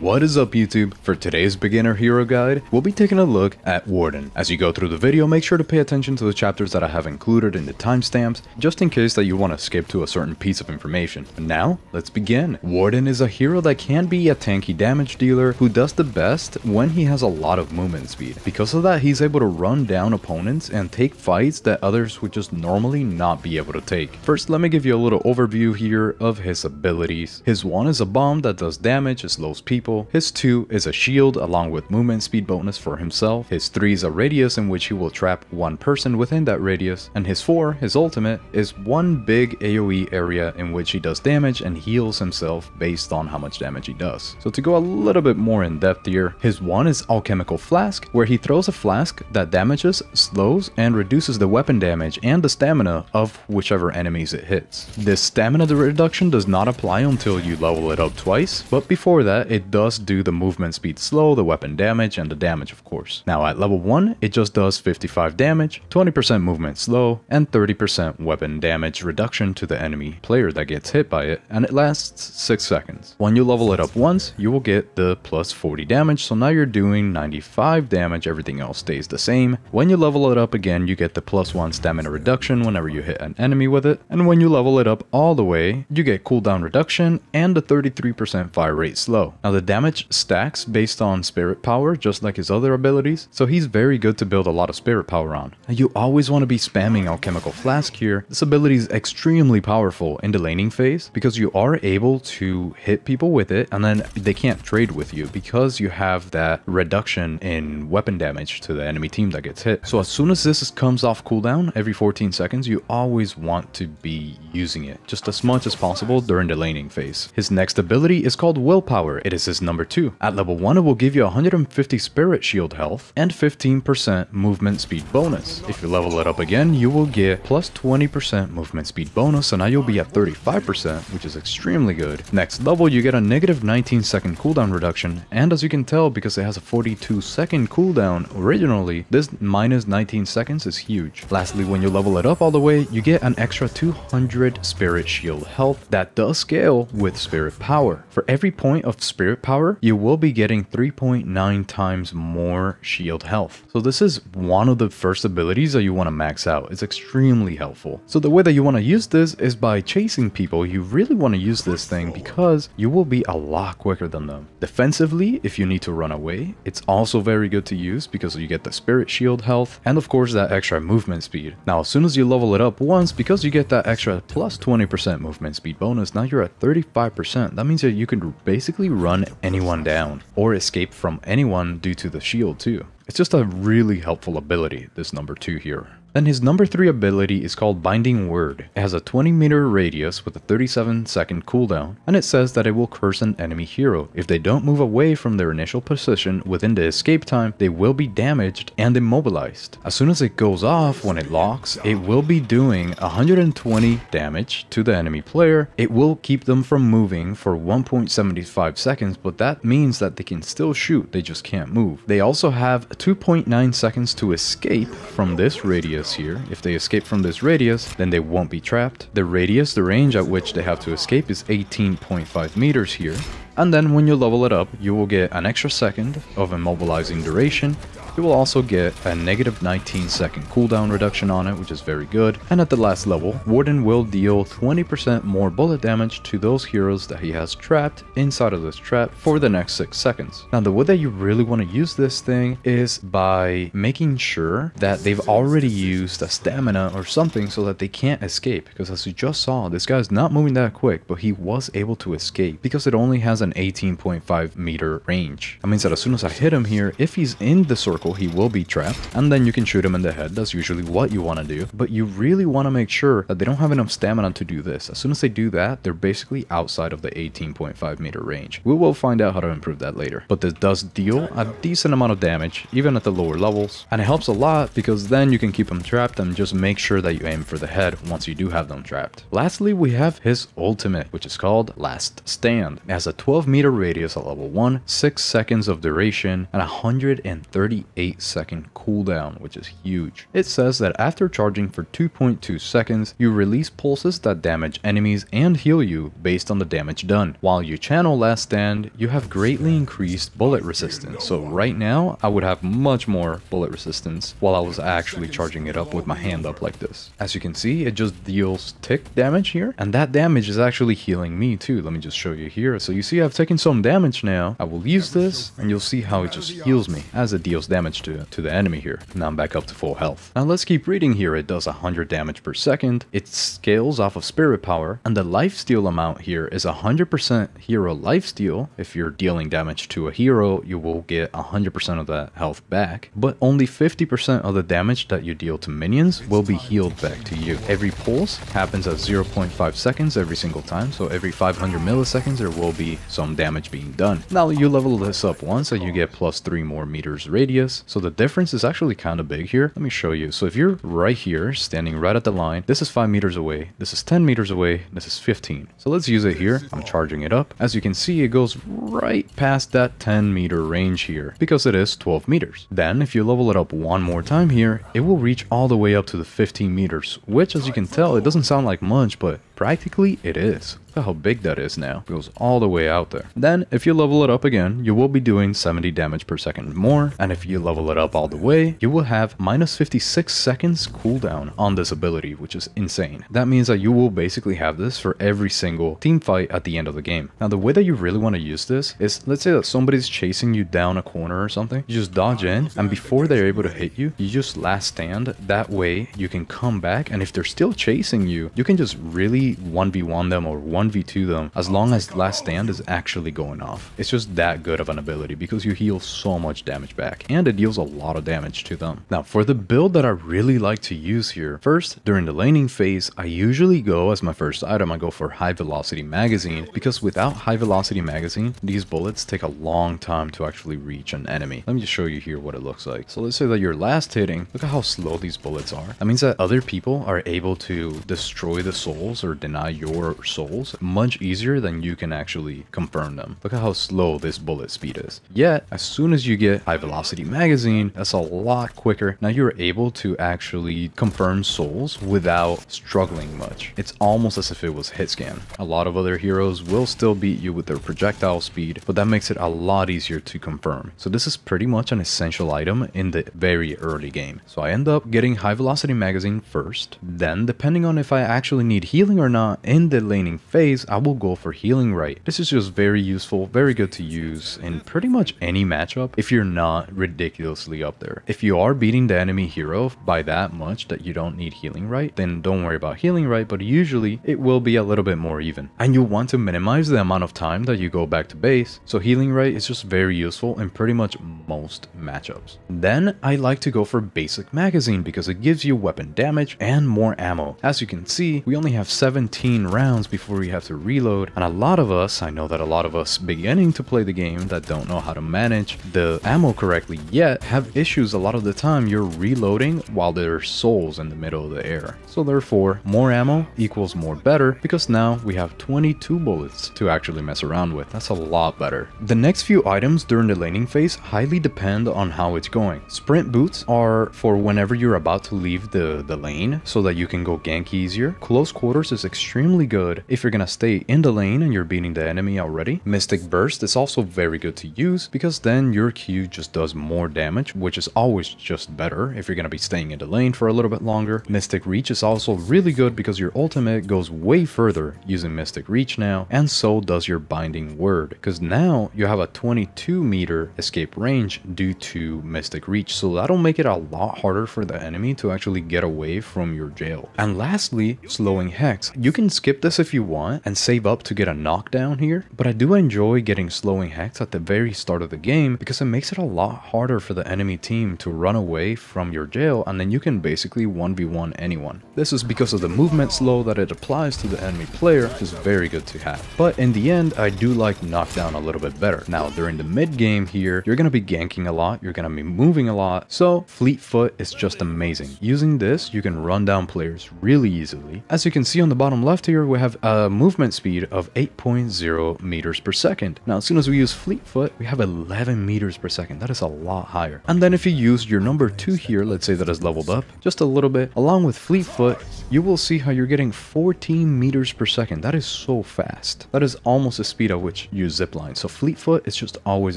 What is up YouTube? For today's beginner hero guide, we'll be taking a look at Warden. As you go through the video, make sure to pay attention to the chapters that I have included in the timestamps, just in case that you want to skip to a certain piece of information. Now, let's begin. Warden is a hero that can be a tanky damage dealer who does the best when he has a lot of movement speed. Because of that, he's able to run down opponents and take fights that others would just normally not be able to take. First, let me give you a little overview here of his abilities. His 1 is a bomb that does damage, slows people people. His 2 is a shield along with movement speed bonus for himself. His 3 is a radius in which he will trap one person within that radius. And his 4, his ultimate, is one big AoE area in which he does damage and heals himself based on how much damage he does. So to go a little bit more in depth here, his 1 is Alchemical Flask, where he throws a flask that damages, slows, and reduces the weapon damage and the stamina of whichever enemies it hits. This stamina reduction does not apply until you level it up twice, but before that it does do the movement speed slow, the weapon damage, and the damage of course. Now at level 1, it just does 55 damage, 20% movement slow, and 30% weapon damage reduction to the enemy player that gets hit by it, and it lasts 6 seconds. When you level it up once, you will get the plus 40 damage, so now you're doing 95 damage, everything else stays the same. When you level it up again, you get the plus 1 stamina reduction whenever you hit an enemy with it, and when you level it up all the way, you get cooldown reduction and the 33% fire rate slow. Now the damage stacks based on spirit power, just like his other abilities, so he's very good to build a lot of spirit power on. You always want to be spamming Alchemical Flask here. This ability is extremely powerful in the laning phase because you are able to hit people with it and then they can't trade with you because you have that reduction in weapon damage to the enemy team that gets hit. So as soon as this comes off cooldown every 14 seconds, you always want to be using it just as much as possible during the laning phase. His next ability is called Willpower. It is his number 2. At level 1 it will give you 150 spirit shield health and 15% movement speed bonus. If you level it up again you will get plus 20% movement speed bonus and now you'll be at 35% which is extremely good. Next level you get a negative 19 second cooldown reduction and as you can tell because it has a 42 second cooldown originally this minus 19 seconds is huge. Lastly when you level it up all the way you get an extra 200 spirit shield health that does scale with spirit power. For every point of spirit power, you will be getting 3.9 times more shield health. So this is one of the first abilities that you want to max out. It's extremely helpful. So the way that you want to use this is by chasing people. You really want to use this thing because you will be a lot quicker than them. Defensively, if you need to run away, it's also very good to use because you get the spirit shield health and of course that extra movement speed. Now as soon as you level it up once, because you get that extra plus 20% movement speed bonus, now you're at 35%. That means that you can basically run anyone down or escape from anyone due to the shield too. It's just a really helpful ability, this number 2 here. Then his number 3 ability is called Binding Word. It has a 20 meter radius with a 37 second cooldown, and it says that it will curse an enemy hero. If they don't move away from their initial position within the escape time, they will be damaged and immobilized. As soon as it goes off when it locks, it will be doing 120 damage to the enemy player. It will keep them from moving for 1.75 seconds, but that means that they can still shoot, they just can't move. They also have 2.9 seconds to escape from this radius radius here. If they escape from this radius, then they won't be trapped. The radius, the range at which they have to escape is 18.5 meters here. And then when you level it up, you will get an extra second of immobilizing duration you will also get a negative 19 second cooldown reduction on it, which is very good. And at the last level, Warden will deal 20% more bullet damage to those heroes that he has trapped inside of this trap for the next 6 seconds. Now the way that you really want to use this thing is by making sure that they've already used a stamina or something so that they can't escape. Because as you just saw, this guy's not moving that quick, but he was able to escape because it only has an 18.5 meter range. That means that as soon as I hit him here, if he's in the circle he will be trapped, and then you can shoot him in the head. That's usually what you want to do. But you really want to make sure that they don't have enough stamina to do this. As soon as they do that, they're basically outside of the 18.5 meter range. We will find out how to improve that later. But this does deal a decent amount of damage, even at the lower levels. And it helps a lot because then you can keep them trapped and just make sure that you aim for the head once you do have them trapped. Lastly, we have his ultimate, which is called Last Stand. It has a 12 meter radius at level 1, 6 seconds of duration, and 130 8 second cooldown, which is huge. It says that after charging for 2.2 seconds, you release pulses that damage enemies and heal you based on the damage done. While you channel Last Stand, you have greatly increased bullet resistance. So right now, I would have much more bullet resistance while I was actually charging it up with my hand up like this. As you can see, it just deals tick damage here, and that damage is actually healing me too. Let me just show you here. So you see I've taken some damage now. I will use this, and you'll see how it just heals me as it deals damage to, to the enemy here. Now I'm back up to full health. Now let's keep reading here. It does 100 damage per second. It scales off of spirit power, and the lifesteal amount here is 100% hero lifesteal. If you're dealing damage to a hero, you will get 100% of that health back, but only 50% of the damage that you deal to minions will be healed back to you. Every pulse happens at 0.5 seconds every single time, so every 500 milliseconds there will be some damage being done. Now you level this up once and you get plus 3 more meters radius, so the difference is actually kind of big here. Let me show you. So if you're right here, standing right at the line, this is 5 meters away, this is 10 meters away, this is 15. So let's use it here. I'm charging it up. As you can see, it goes right past that 10 meter range here because it is 12 meters. Then if you level it up one more time here, it will reach all the way up to the 15 meters, which as you can tell, it doesn't sound like much, but practically it is at how big that is now. It goes all the way out there. Then, if you level it up again, you will be doing 70 damage per second more. And if you level it up all the way, you will have minus 56 seconds cooldown on this ability, which is insane. That means that you will basically have this for every single team fight at the end of the game. Now, the way that you really want to use this is, let's say that somebody's chasing you down a corner or something, you just dodge in, and before they're able to hit you, you just last stand. That way, you can come back, and if they're still chasing you, you can just really 1v1 them or 1 1v2 them as long as last stand is actually going off. It's just that good of an ability because you heal so much damage back and it deals a lot of damage to them. Now for the build that I really like to use here, first during the laning phase I usually go as my first item I go for high velocity magazine because without high velocity magazine these bullets take a long time to actually reach an enemy. Let me just show you here what it looks like. So let's say that you're last hitting, look at how slow these bullets are. That means that other people are able to destroy the souls or deny your souls much easier than you can actually confirm them. Look at how slow this bullet speed is. Yet, as soon as you get high velocity magazine, that's a lot quicker. Now you're able to actually confirm souls without struggling much. It's almost as if it was hit scan. A lot of other heroes will still beat you with their projectile speed, but that makes it a lot easier to confirm. So this is pretty much an essential item in the very early game. So I end up getting high velocity magazine first, then depending on if I actually need healing or not in the laning phase, I will go for Healing Rite. This is just very useful, very good to use in pretty much any matchup if you're not ridiculously up there. If you are beating the enemy hero by that much that you don't need Healing Rite, then don't worry about Healing Rite, but usually it will be a little bit more even. And you want to minimize the amount of time that you go back to base, so Healing Rite is just very useful in pretty much most matchups. Then I like to go for Basic Magazine because it gives you weapon damage and more ammo. As you can see, we only have 17 rounds before we have to reload. And a lot of us, I know that a lot of us beginning to play the game that don't know how to manage the ammo correctly yet have issues a lot of the time you're reloading while there are souls in the middle of the air. So therefore, more ammo equals more better because now we have 22 bullets to actually mess around with. That's a lot better. The next few items during the laning phase highly depend on how it's going. Sprint boots are for whenever you're about to leave the, the lane so that you can go gank easier. Close quarters is extremely good if you're gonna stay in the lane and you're beating the enemy already. Mystic Burst is also very good to use because then your Q just does more damage, which is always just better if you're to be staying in the lane for a little bit longer. Mystic Reach is also really good because your ultimate goes way further using Mystic Reach now, and so does your Binding Word, because now you have a 22 meter escape range due to Mystic Reach, so that'll make it a lot harder for the enemy to actually get away from your jail. And lastly, Slowing Hex. You can skip this if you want, and save up to get a knockdown here, but I do enjoy getting slowing hex at the very start of the game because it makes it a lot harder for the enemy team to run away from your jail and then you can basically 1v1 anyone. This is because of the movement slow that it applies to the enemy player, which is very good to have. But in the end, I do like knockdown a little bit better. Now, during the mid game here, you're going to be ganking a lot, you're going to be moving a lot, so Fleet Foot is just amazing. Using this, you can run down players really easily. As you can see on the bottom bottom left here, we have a movement speed of 8.0 meters per second. Now, as soon as we use Fleet Foot, we have 11 meters per second. That is a lot higher. And then if you use your number two here, let's say that is leveled up just a little bit, along with Fleet Foot, you will see how you're getting 14 meters per second. That is so fast. That is almost the speed at which you zipline. So Fleet Foot is just always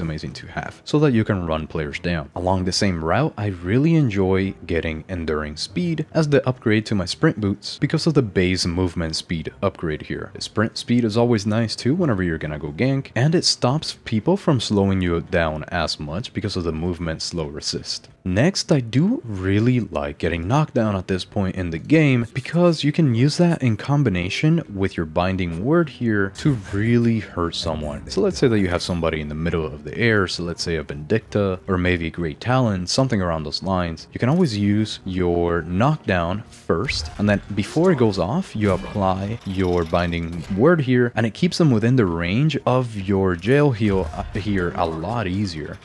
amazing to have so that you can run players down. Along the same route, I really enjoy getting Enduring Speed as the upgrade to my sprint boots because of the base movement speed upgrade here. Sprint speed is always nice too whenever you're gonna go gank and it stops people from slowing you down as much because of the movement slow resist. Next, I do really like getting knockdown at this point in the game because you can use that in combination with your binding word here to really hurt someone. So let's say that you have somebody in the middle of the air, so let's say a Vindicta or maybe a Grey Talon, something around those lines. You can always use your knockdown first and then before it goes off, you apply your binding word here and it keeps them within the range of your jail heal uh, here a lot easier.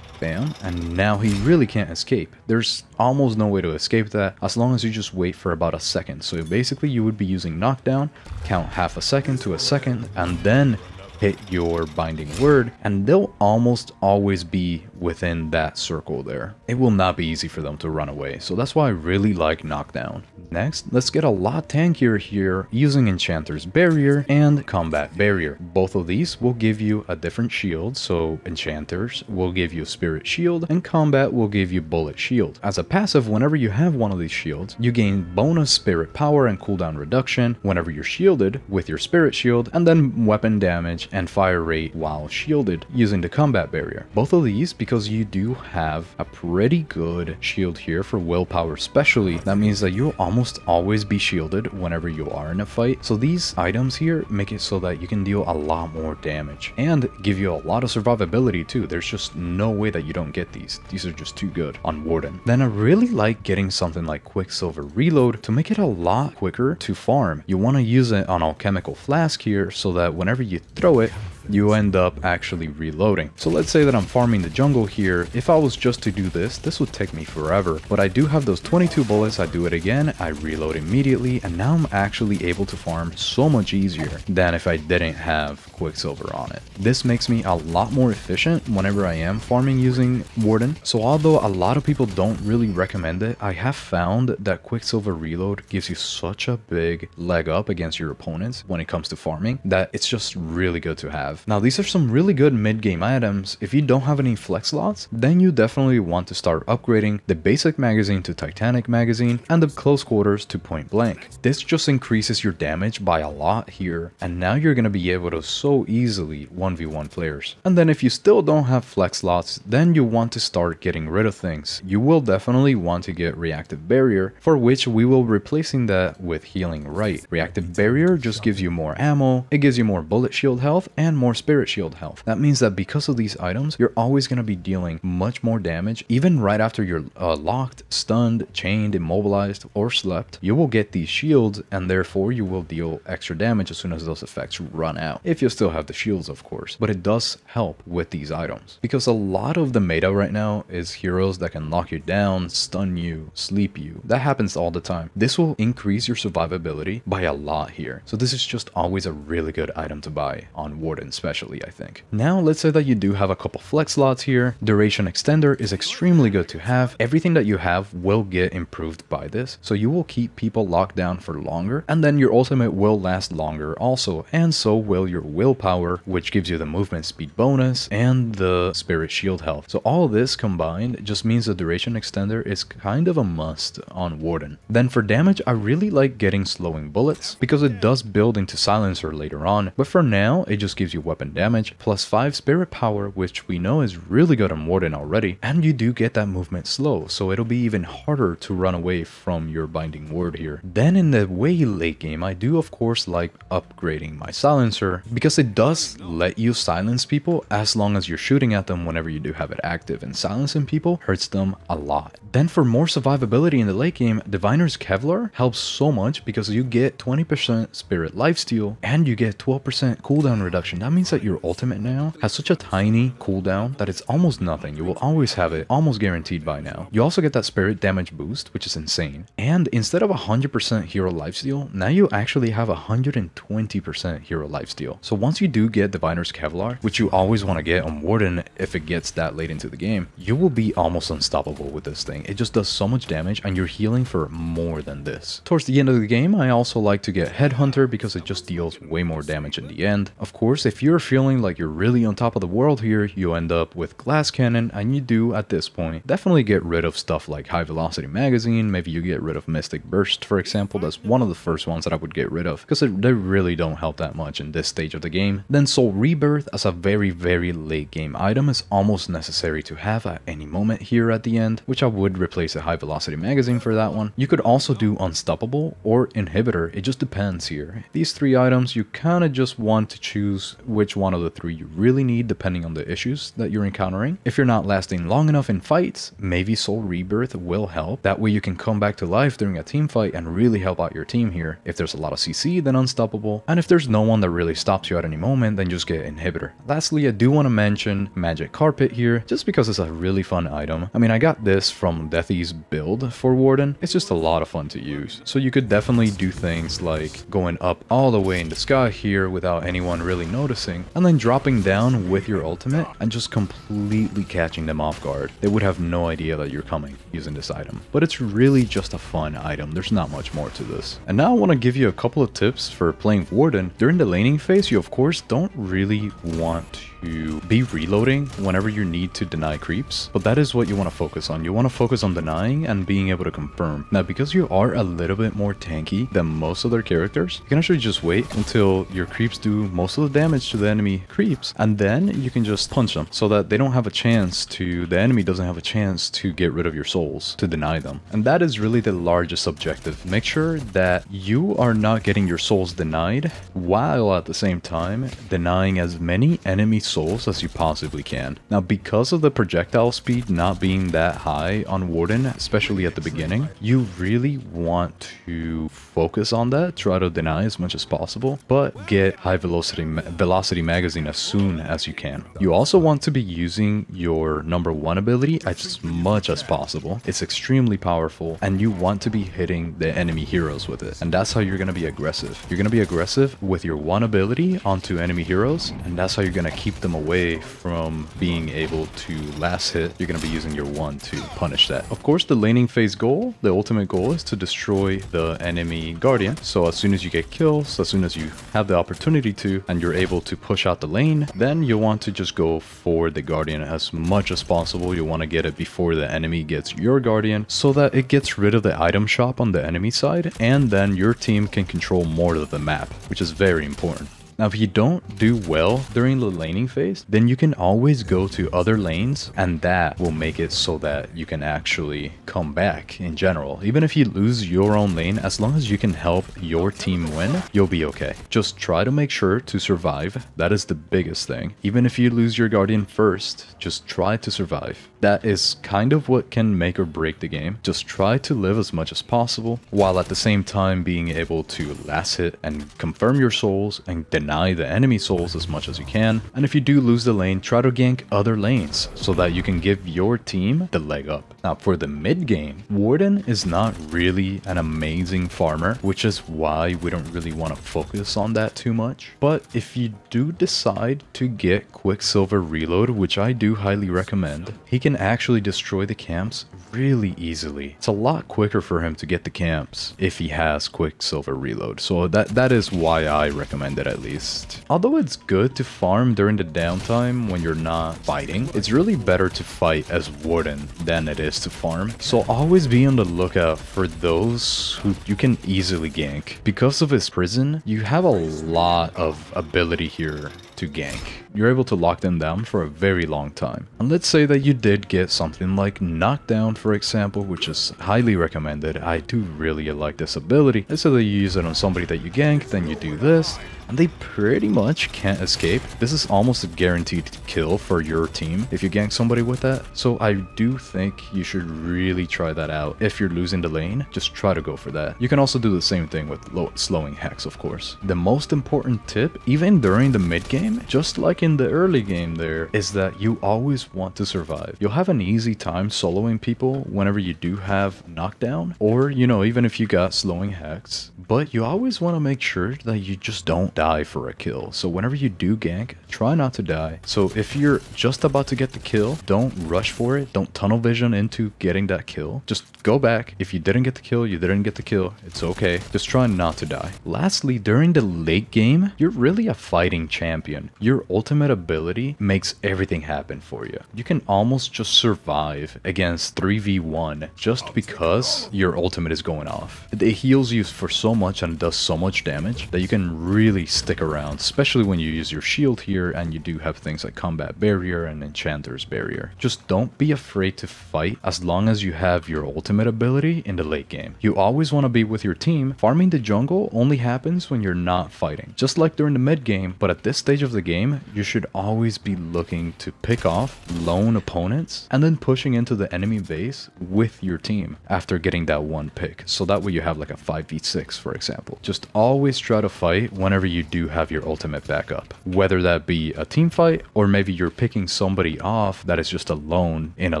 Bam. And now he really can't escape. There's almost no way to escape that as long as you just wait for about a second. So basically you would be using knockdown, count half a second to a second, and then hit your binding word, and they'll almost always be within that circle there. It will not be easy for them to run away, so that's why I really like knockdown. Next, let's get a lot tankier here using Enchanter's Barrier and Combat Barrier. Both of these will give you a different shield, so Enchanters will give you Spirit Shield and Combat will give you Bullet Shield. As a passive, whenever you have one of these shields, you gain bonus Spirit Power and cooldown reduction whenever you're shielded with your Spirit Shield, and then weapon damage and fire rate while shielded using the Combat Barrier. Both of these, because you do have a pretty good shield here for willpower especially, that means that you'll almost almost always be shielded whenever you are in a fight. So these items here make it so that you can deal a lot more damage and give you a lot of survivability too. There's just no way that you don't get these. These are just too good on Warden. Then I really like getting something like Quicksilver Reload to make it a lot quicker to farm. You want to use it on Alchemical Flask here so that whenever you throw it, you end up actually reloading. So let's say that I'm farming the jungle here. If I was just to do this, this would take me forever. But I do have those 22 bullets, I do it again, I reload immediately, and now I'm actually able to farm so much easier than if I didn't have Quicksilver on it. This makes me a lot more efficient whenever I am farming using Warden. So although a lot of people don't really recommend it, I have found that Quicksilver Reload gives you such a big leg up against your opponents when it comes to farming that it's just really good to have. Now these are some really good mid-game items. If you don't have any flex slots, then you definitely want to start upgrading the basic magazine to Titanic magazine and the close quarters to point blank. This just increases your damage by a lot here and now you're going to be able to so easily 1v1 players. And then if you still don't have flex slots, then you want to start getting rid of things. You will definitely want to get reactive barrier for which we will replacing that with healing rite. Reactive barrier just gives you more ammo, it gives you more bullet shield health and more spirit shield health. That means that because of these items, you're always going to be dealing much more damage, even right after you're uh, locked, stunned, chained, immobilized, or slept. You will get these shields, and therefore you will deal extra damage as soon as those effects run out. If you still have the shields, of course. But it does help with these items. Because a lot of the meta right now is heroes that can lock you down, stun you, sleep you. That happens all the time. This will increase your survivability by a lot here. So this is just always a really good item to buy on Warden especially, I think. Now, let's say that you do have a couple flex slots here. Duration extender is extremely good to have. Everything that you have will get improved by this, so you will keep people locked down for longer, and then your ultimate will last longer also, and so will your willpower, which gives you the movement speed bonus and the spirit shield health. So all this combined just means the duration extender is kind of a must on Warden. Then for damage, I really like getting slowing bullets, because it does build into silencer later on, but for now, it just gives you weapon damage, plus 5 spirit power, which we know is really good on Warden already, and you do get that movement slow, so it'll be even harder to run away from your binding word here. Then in the way late game, I do of course like upgrading my silencer, because it does let you silence people as long as you're shooting at them whenever you do have it active, and silencing people hurts them a lot. Then for more survivability in the late game, Diviner's Kevlar helps so much because you get 20% spirit lifesteal and you get 12% cooldown reduction. That that means that your ultimate now has such a tiny cooldown that it's almost nothing. You will always have it almost guaranteed by now. You also get that spirit damage boost, which is insane. And instead of 100% hero lifesteal, now you actually have 120% hero lifesteal. So once you do get Diviner's Kevlar, which you always want to get on Warden if it gets that late into the game, you will be almost unstoppable with this thing. It just does so much damage and you're healing for more than this. Towards the end of the game, I also like to get Headhunter because it just deals way more damage in the end. Of course, if you're feeling like you're really on top of the world here, you end up with Glass Cannon and you do at this point definitely get rid of stuff like High Velocity Magazine, maybe you get rid of Mystic Burst for example, that's one of the first ones that I would get rid of because they really don't help that much in this stage of the game. Then Soul Rebirth as a very very late game item is almost necessary to have at any moment here at the end, which I would replace a High Velocity Magazine for that one. You could also do Unstoppable or Inhibitor, it just depends here. These three items you kind of just want to choose which one of the three you really need depending on the issues that you're encountering. If you're not lasting long enough in fights, maybe Soul Rebirth will help. That way you can come back to life during a team fight and really help out your team here. If there's a lot of CC, then Unstoppable. And if there's no one that really stops you at any moment, then just get Inhibitor. Lastly, I do want to mention Magic Carpet here, just because it's a really fun item. I mean, I got this from Deathy's build for Warden. It's just a lot of fun to use. So you could definitely do things like going up all the way in the sky here without anyone really noticing, and then dropping down with your ultimate and just completely catching them off guard. They would have no idea that you're coming using this item. But it's really just a fun item, there's not much more to this. And now I want to give you a couple of tips for playing Warden. During the laning phase, you of course don't really want to be reloading whenever you need to deny creeps, but that is what you want to focus on. You want to focus on denying and being able to confirm. Now, because you are a little bit more tanky than most other characters, you can actually just wait until your creeps do most of the damage to the enemy creeps, and then you can just punch them so that they don't have a chance to, the enemy doesn't have a chance to get rid of your souls, to deny them. And that is really the largest objective. Make sure that you are not getting your souls denied, while at the same time denying as many enemy souls as you possibly can. Now because of the projectile speed not being that high on Warden, especially at the beginning, you really want to focus on that, try to deny as much as possible, but get high velocity velocity magazine as soon as you can. You also want to be using your number one ability as much as possible. It's extremely powerful and you want to be hitting the enemy heroes with it. And that's how you're going to be aggressive. You're going to be aggressive with your one ability onto enemy heroes and that's how you're going to keep them away from being able to last hit, you're going to be using your one to punish that. Of course, the laning phase goal, the ultimate goal is to destroy the enemy guardian. So as soon as you get kills, as soon as you have the opportunity to, and you're able to push out the lane, then you'll want to just go for the guardian as much as possible. You'll want to get it before the enemy gets your guardian so that it gets rid of the item shop on the enemy side and then your team can control more of the map, which is very important. Now, if you don't do well during the laning phase, then you can always go to other lanes and that will make it so that you can actually come back in general. Even if you lose your own lane, as long as you can help your team win, you'll be okay. Just try to make sure to survive. That is the biggest thing. Even if you lose your guardian first, just try to survive. That is kind of what can make or break the game. Just try to live as much as possible, while at the same time being able to last hit and confirm your souls and deny the enemy souls as much as you can. And if you do lose the lane, try to gank other lanes so that you can give your team the leg up. Now for the mid game, Warden is not really an amazing farmer, which is why we don't really want to focus on that too much. But if you do decide to get Quicksilver Reload, which I do highly recommend, he can can actually destroy the camps really easily. It's a lot quicker for him to get the camps if he has Quicksilver Reload. So that that is why I recommend it at least. Although it's good to farm during the downtime when you're not fighting, it's really better to fight as Warden than it is to farm. So always be on the lookout for those who you can easily gank. Because of his prison, you have a lot of ability here to gank. You're able to lock them down for a very long time. And let's say that you did get something like Knockdown for example, which is highly recommended. I do really like this ability. Let's say that you use it on somebody that you gank, then you do this, and they pretty much can't escape. This is almost a guaranteed kill for your team if you gank somebody with that. So I do think you should really try that out. If you're losing the lane, just try to go for that. You can also do the same thing with slowing Hex, of course. The most important tip, even during the mid game, just like in the early game there, is that you always want to survive. You'll have an easy time soloing people whenever you do have knockdown, or, you know, even if you got slowing Hex, but you always want to make sure that you just don't die for a kill. So whenever you do gank, try not to die. So if you're just about to get the kill, don't rush for it. Don't tunnel vision into getting that kill. Just go back. If you didn't get the kill, you didn't get the kill. It's okay. Just try not to die. Lastly, during the late game, you're really a fighting champion. Your ultimate ability makes everything happen for you. You can almost just survive against 3v1 just because your ultimate is going off. It heals you for so much and does so much damage that you can really stick around, especially when you use your shield here and you do have things like combat barrier and enchanter's barrier. Just don't be afraid to fight as long as you have your ultimate ability in the late game. You always want to be with your team. Farming the jungle only happens when you're not fighting, just like during the mid game, but at this stage of the game, you should always be looking to pick off lone opponents and then pushing into the enemy base with your team after getting that one pick. So that way you have like a 5v6 for example. Just always try to fight whenever you do have your ultimate backup, whether that be a team fight or maybe you're picking somebody off that is just alone in a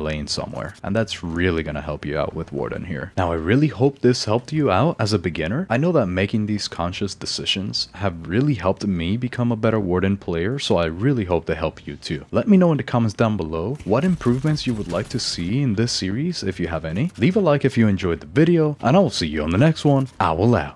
lane somewhere. And that's really going to help you out with Warden here. Now, I really hope this helped you out as a beginner. I know that making these conscious decisions have really helped me become a better Warden player, so I really hope they help you too. Let me know in the comments down below what improvements you would like to see in this series if you have any. Leave a like if you enjoyed the video, and I will see you on the next one. Owl out.